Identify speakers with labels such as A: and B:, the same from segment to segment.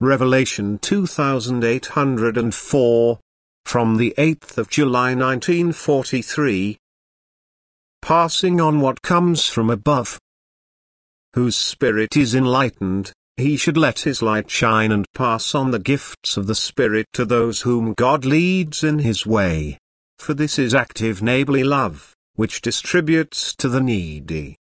A: Revelation 2804. From the 8th of July 1943. Passing on what comes from above. Whose spirit is enlightened, he should let his light shine and pass on the gifts of the Spirit to those whom God leads in his way. For this is active neighborly love, which distributes to the needy.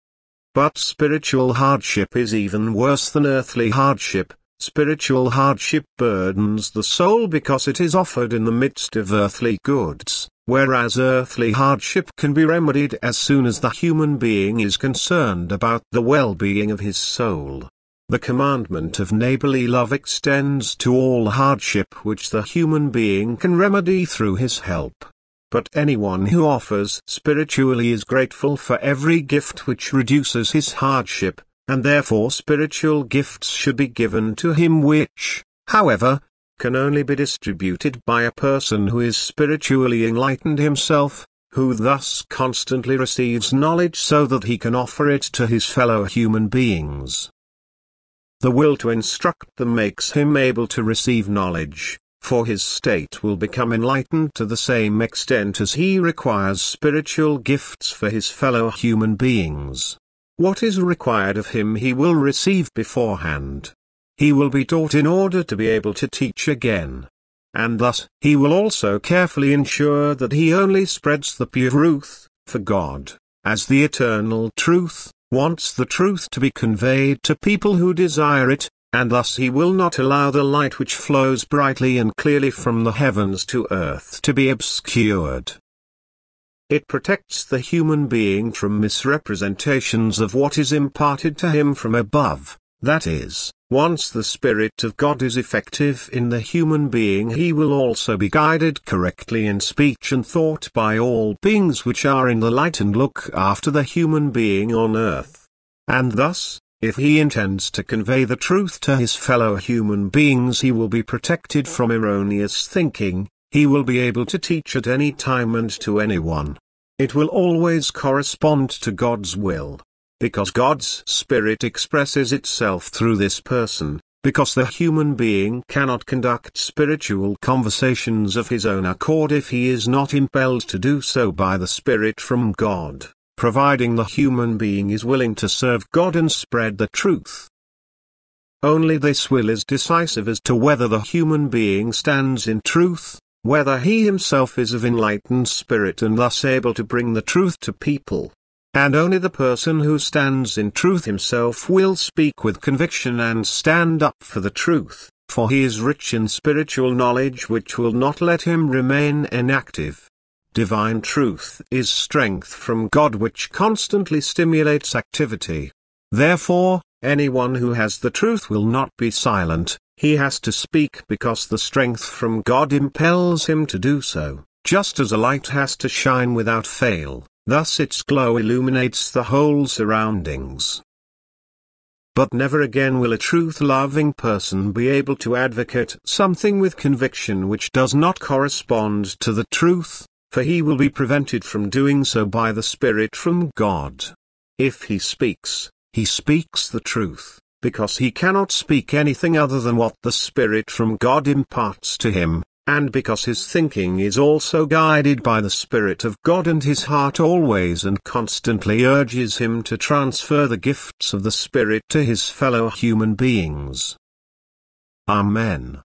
A: But spiritual hardship is even worse than earthly hardship, Spiritual hardship burdens the soul because it is offered in the midst of earthly goods, whereas earthly hardship can be remedied as soon as the human being is concerned about the well-being of his soul. The commandment of neighborly love extends to all hardship which the human being can remedy through his help. But anyone who offers spiritually is grateful for every gift which reduces his hardship, and therefore spiritual gifts should be given to him which, however, can only be distributed by a person who is spiritually enlightened himself, who thus constantly receives knowledge so that he can offer it to his fellow human beings. The will to instruct them makes him able to receive knowledge, for his state will become enlightened to the same extent as he requires spiritual gifts for his fellow human beings. What is required of him he will receive beforehand. He will be taught in order to be able to teach again. And thus, he will also carefully ensure that he only spreads the pure truth, for God, as the eternal truth, wants the truth to be conveyed to people who desire it, and thus he will not allow the light which flows brightly and clearly from the heavens to earth to be obscured. It protects the human being from misrepresentations of what is imparted to him from above, that is, once the Spirit of God is effective in the human being he will also be guided correctly in speech and thought by all beings which are in the light and look after the human being on earth. And thus, if he intends to convey the truth to his fellow human beings he will be protected from erroneous thinking, he will be able to teach at any time and to anyone. It will always correspond to God's will. Because God's Spirit expresses itself through this person, because the human being cannot conduct spiritual conversations of his own accord if he is not impelled to do so by the Spirit from God, providing the human being is willing to serve God and spread the truth. Only this will is decisive as to whether the human being stands in truth, whether he himself is of enlightened spirit and thus able to bring the truth to people. And only the person who stands in truth himself will speak with conviction and stand up for the truth, for he is rich in spiritual knowledge which will not let him remain inactive. Divine truth is strength from God which constantly stimulates activity. Therefore, anyone who has the truth will not be silent, he has to speak because the strength from God impels him to do so, just as a light has to shine without fail, thus its glow illuminates the whole surroundings. But never again will a truth-loving person be able to advocate something with conviction which does not correspond to the truth, for he will be prevented from doing so by the Spirit from God. If he speaks, he speaks the truth because he cannot speak anything other than what the Spirit from God imparts to him, and because his thinking is also guided by the Spirit of God and his heart always and constantly urges him to transfer the gifts of the Spirit to his fellow human beings. Amen.